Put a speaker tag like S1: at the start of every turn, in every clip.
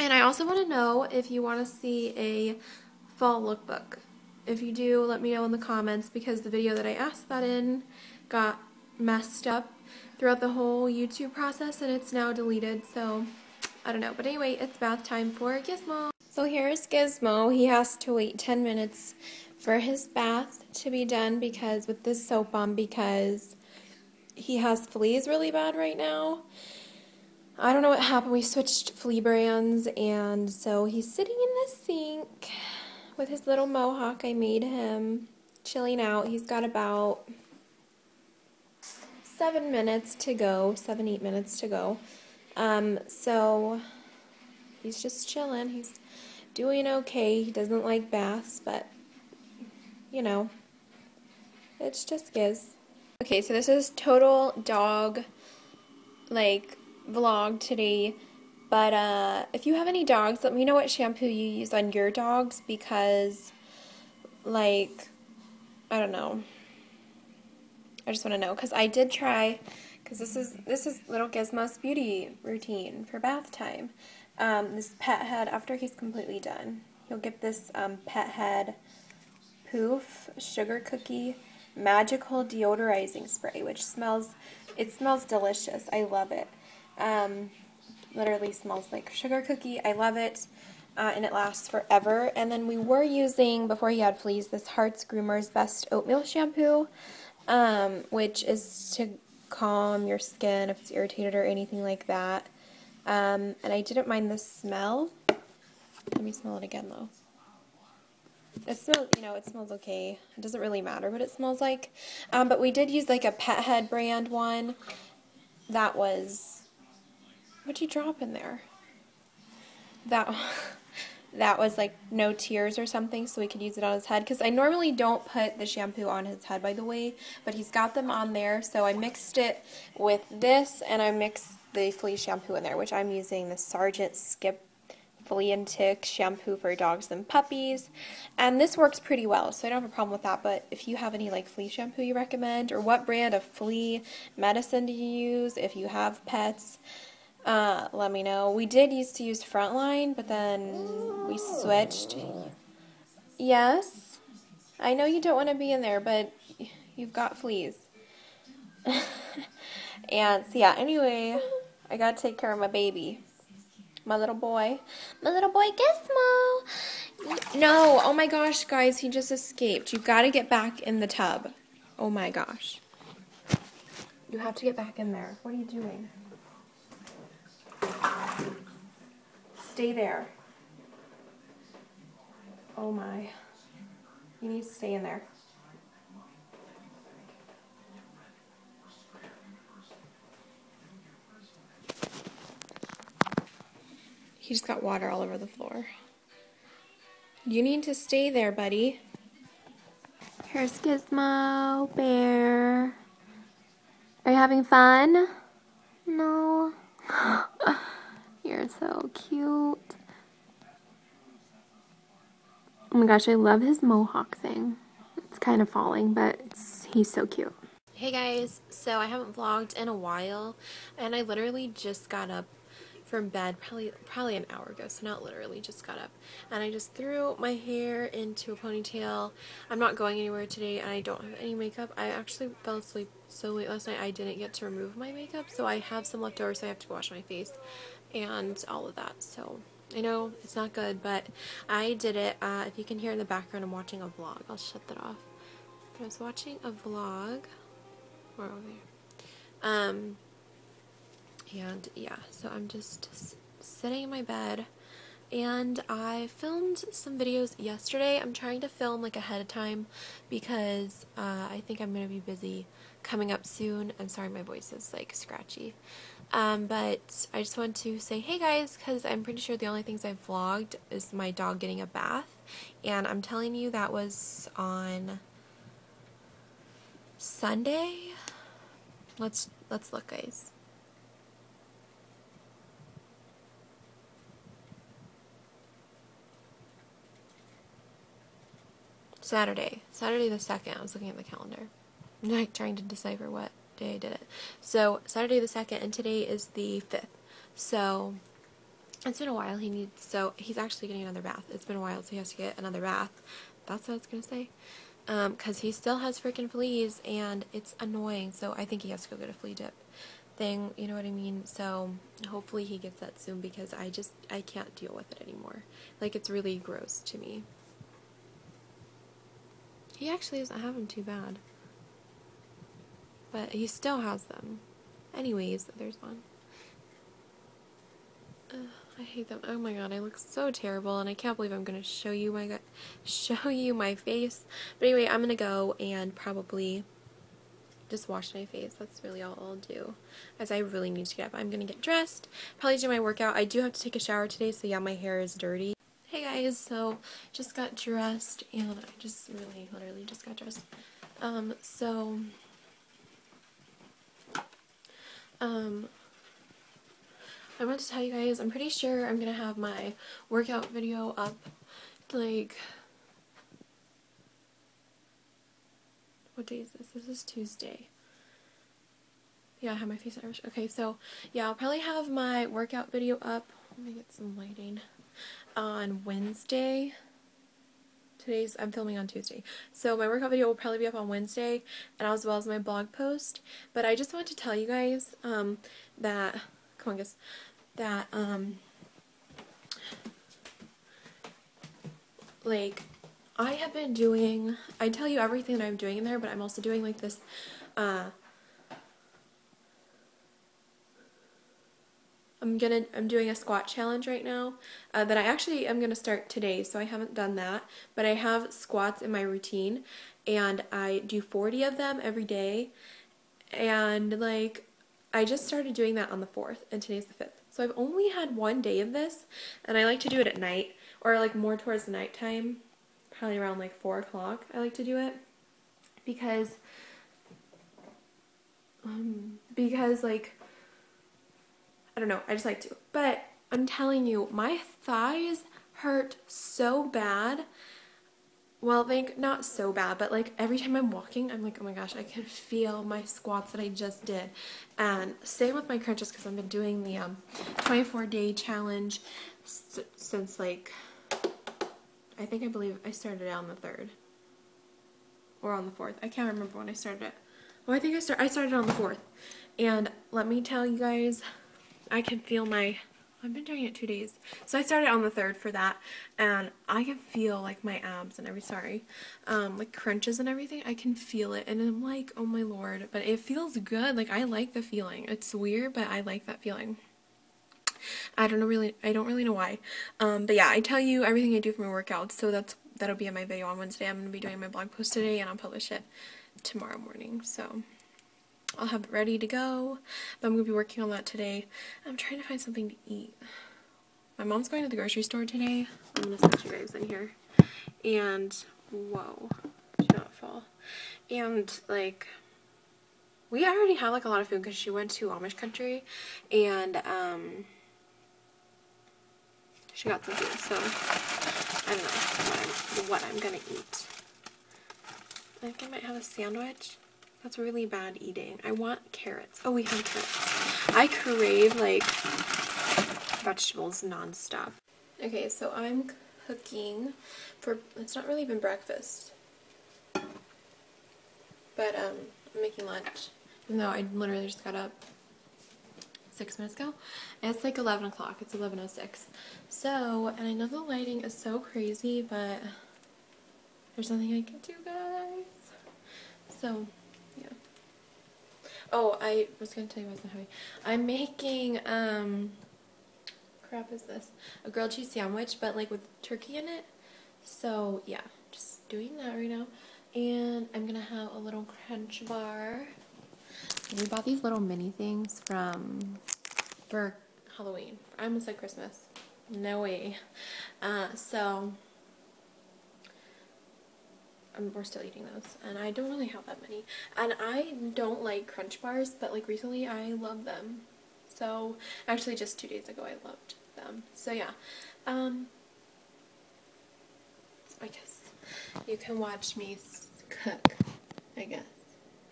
S1: And I also want to know if you want to see a fall lookbook. If you do, let me know in the comments because the video that I asked that in got messed up throughout the whole YouTube process and it's now deleted, so I don't know. But anyway, it's bath time for Gizmo. So here's Gizmo. He has to wait 10 minutes for his bath to be done because with this soap on because he has fleas really bad right now. I don't know what happened. We switched flea brands and so he's sitting in the sink with his little mohawk I made him chilling out. He's got about seven minutes to go, seven, eight minutes to go. Um, so he's just chilling. He's doing okay. He doesn't like baths, but you know, it's just Giz. Okay, so this is total dog like vlog today. But uh, if you have any dogs, let me know what shampoo you use on your dogs because, like, I don't know. I just want to know because I did try because this is this is little Gizmo's beauty routine for bath time. Um, this pet head after he's completely done, he'll get this um, pet head poof sugar cookie magical deodorizing spray, which smells it smells delicious. I love it. Um, literally smells like sugar cookie. I love it. Uh, and it lasts forever. And then we were using, before he had fleas, this Hartz Groomer's Best Oatmeal Shampoo um, which is to calm your skin if it's irritated or anything like that. Um, and I didn't mind the smell. Let me smell it again though. It smells, you know, it smells okay. It doesn't really matter what it smells like. Um, but we did use like a Pet Head brand one. That was, what'd you drop in there? That that was like no tears or something so we could use it on his head because I normally don't put the shampoo on his head by the way but he's got them on there so I mixed it with this and I mixed the flea shampoo in there which I'm using the Sergeant Skip flea and tick shampoo for dogs and puppies and this works pretty well so I don't have a problem with that but if you have any like flea shampoo you recommend or what brand of flea medicine do you use if you have pets uh, let me know. We did used to use Frontline, but then we switched. Yes? I know you don't want to be in there, but you've got fleas. and so yeah, anyway, I gotta take care of my baby. My little boy. My little boy Gizmo! No, oh my gosh, guys, he just escaped. You gotta get back in the tub. Oh my gosh. You have to get back in there. What are you doing? Stay there. Oh my. You need to stay in there. He just got water all over the floor. You need to stay there, buddy. Here's Gizmo, Bear. Are you having fun? No. You're so cute. Oh my gosh, I love his mohawk thing. It's kind of falling, but he's so cute. Hey guys, so I haven't vlogged in a while, and I literally just got up from bed probably probably an hour ago so not literally just got up and I just threw my hair into a ponytail I'm not going anywhere today and I don't have any makeup I actually fell asleep so late last night I didn't get to remove my makeup so I have some left over so I have to wash my face and all of that. So I know it's not good but I did it uh, if you can hear in the background I'm watching a vlog. I'll shut that off. But I was watching a vlog. Where are we um and yeah, so I'm just sitting in my bed and I filmed some videos yesterday. I'm trying to film like ahead of time because uh, I think I'm going to be busy coming up soon. I'm sorry my voice is like scratchy. Um, but I just want to say hey guys because I'm pretty sure the only things I've vlogged is my dog getting a bath and I'm telling you that was on Sunday. Let's let's look guys. Saturday. Saturday the 2nd. I was looking at the calendar. Like trying to decipher what day I did it. So, Saturday the 2nd, and today is the 5th. So, it's been a while. He needs, so he's actually getting another bath. It's been a while, so he has to get another bath. That's what I was going to say. Because um, he still has freaking fleas, and it's annoying. So I think he has to go get a flea dip thing, you know what I mean? So hopefully he gets that soon because I just, I can't deal with it anymore. Like, it's really gross to me. He actually doesn't have too bad. But he still has them. Anyways, there's one. I hate them. Oh my god, I look so terrible, and I can't believe I'm gonna show you my show you my face. But anyway, I'm gonna go and probably just wash my face. That's really all I'll do, as I really need to get up. I'm gonna get dressed, probably do my workout. I do have to take a shower today, so yeah, my hair is dirty. Hey guys, so just got dressed, and I just really, literally just got dressed. Um, so, um, I want to tell you guys, I'm pretty sure I'm going to have my workout video up, like, what day is this? This is Tuesday. Yeah, I have my face Irish. Okay, so, yeah, I'll probably have my workout video up, let me get some lighting, on Wednesday. Today's, I'm filming on Tuesday. So my workout video will probably be up on Wednesday, and as well as my blog post. But I just want to tell you guys um, that, come on guys, that, um, like, I have been doing, I tell you everything that I'm doing in there, but I'm also doing, like, this, uh, I'm gonna, I'm doing a squat challenge right now, uh, that I actually am gonna start today, so I haven't done that, but I have squats in my routine, and I do 40 of them every day, and, like, I just started doing that on the 4th, and today's the 5th. So I've only had one day of this, and I like to do it at night, or like more towards the nighttime, probably around like 4 o'clock I like to do it, because, um, because like, I don't know, I just like to. But I'm telling you, my thighs hurt so bad well, like, not so bad, but like every time I'm walking, I'm like, oh my gosh, I can feel my squats that I just did. And same with my crunches because I've been doing the um, 24 day challenge since like, I think I believe I started on the 3rd or on the 4th. I can't remember when I started it. Well, I think I, start I started on the 4th. And let me tell you guys, I can feel my I've been doing it two days. So I started on the third for that, and I can feel like my abs and every sorry, um, like crunches and everything. I can feel it, and I'm like, oh my lord! But it feels good. Like I like the feeling. It's weird, but I like that feeling. I don't know really. I don't really know why. Um, but yeah, I tell you everything I do for my workouts. So that's that'll be in my video on Wednesday. I'm gonna be doing my blog post today, and I'll publish it tomorrow morning. So. I'll have it ready to go. But I'm going to be working on that today. I'm trying to find something to eat. My mom's going to the grocery store today. I'm going to set you guys in here. And, whoa, do not fall. And, like, we already have, like, a lot of food because she went to Amish country. And, um, she got some food. So, I don't know what I'm, what I'm going to eat. I think I might have a sandwich. That's really bad eating. I want carrots. Oh, we have carrots. I crave, like, vegetables nonstop. Okay, so I'm cooking for, it's not really even breakfast. But, um, I'm making lunch. Even though I literally just got up six minutes ago. And it's like 11 o'clock. It's 11.06. So, and I know the lighting is so crazy, but there's nothing I can do, guys. So, Oh, I was going to tell you I wasn't having. I'm making, um, crap is this? A grilled cheese sandwich, but like with turkey in it. So, yeah, just doing that right now. And I'm going to have a little crunch bar. We bought these little mini things from, for Halloween. I almost said Christmas. No way. Uh, so, we're still eating those and I don't really have that many and I don't like crunch bars but like recently I love them so actually just two days ago I loved them so yeah um I guess you can watch me cook I guess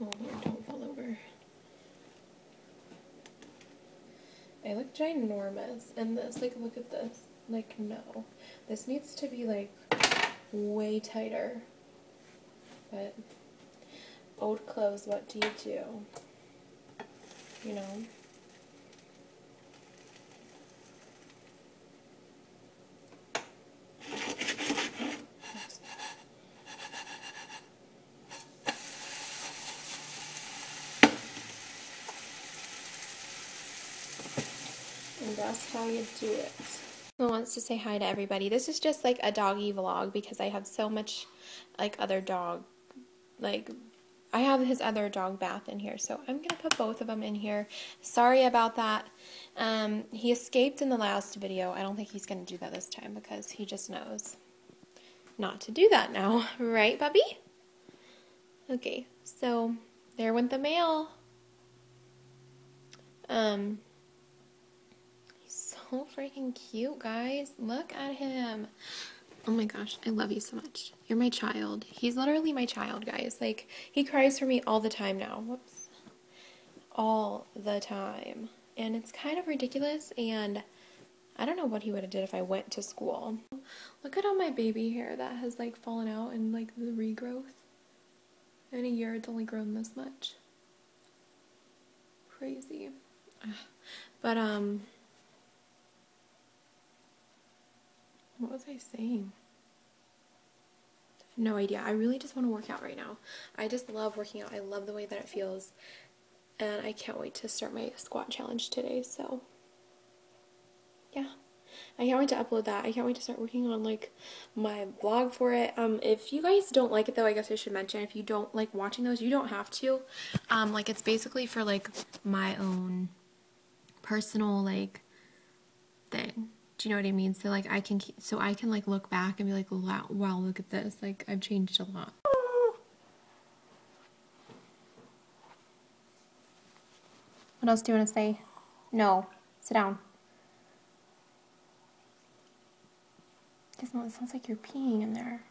S1: oh here don't fall over I look ginormous. And this, like, look at this. Like, no. This needs to be, like, way tighter. But, old clothes, what do you do? You know? And that's how you do it. Who wants to say hi to everybody? This is just like a doggy vlog because I have so much like other dog, like I have his other dog bath in here. So I'm going to put both of them in here. Sorry about that. Um, he escaped in the last video. I don't think he's going to do that this time because he just knows not to do that now. Right, Bubby? Okay, so there went the mail. Um, he's so freaking cute, guys. Look at him. Oh my gosh, I love you so much. You're my child. He's literally my child, guys. Like, he cries for me all the time now. Whoops. All the time. And it's kind of ridiculous, and I don't know what he would have did if I went to school. Look at all my baby hair that has, like, fallen out and, like, the regrowth. In a year, it's only grown this much. Crazy. But, um... What was I saying? No idea. I really just want to work out right now. I just love working out. I love the way that it feels. And I can't wait to start my squat challenge today, so yeah. I can't wait to upload that. I can't wait to start working on like my blog for it. Um, if you guys don't like it though, I guess I should mention if you don't like watching those, you don't have to. Um, like it's basically for like my own personal like thing. You know what I mean? So like I can keep, so I can like look back and be like, wow, look at this. Like I've changed a lot. What else do you want to say? No. Sit down. It sounds like you're peeing in there.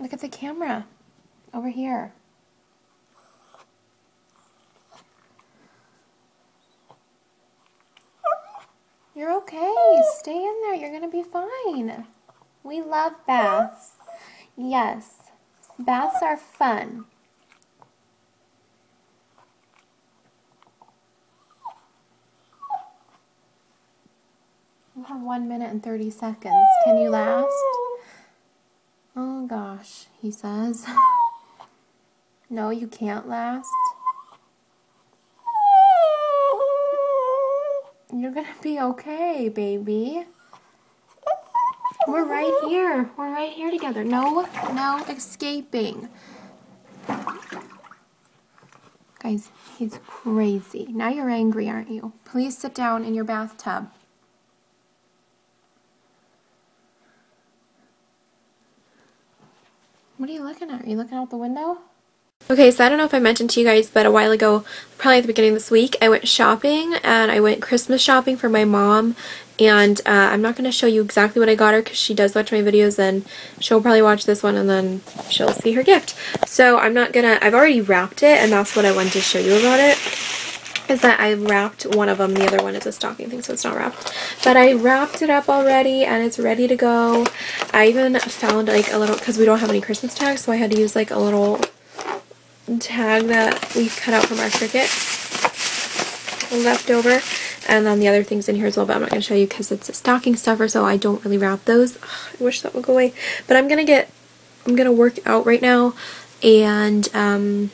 S1: Look at the camera. Over here. You're okay. Stay in there. You're going to be fine. We love baths. Yes. Baths are fun. You have one minute and 30 seconds. Can you last? Oh gosh, he says. No, you can't last. You're gonna be okay, baby. We're right here. We're right here together. No, no escaping. Guys, he's crazy. Now you're angry, aren't you? Please sit down in your bathtub. What are you looking at? Are you looking out the window? Okay, so I don't know if I mentioned to you guys, but a while ago, probably at the beginning of this week, I went shopping and I went Christmas shopping for my mom. And uh, I'm not going to show you exactly what I got her because she does watch my videos and she'll probably watch this one and then she'll see her gift. So I'm not going to, I've already wrapped it and that's what I wanted to show you about it. Is that I wrapped one of them, the other one is a stocking thing so it's not wrapped. But I wrapped it up already and it's ready to go. I even found like a little, because we don't have any Christmas tags so I had to use like a little tag that we cut out from our Cricut left over. And then the other things in here as well, but I'm not going to show you because it's a stocking stuffer, so I don't really wrap those. Ugh, I wish that would go away. But I'm going to get, I'm going to work out right now and um,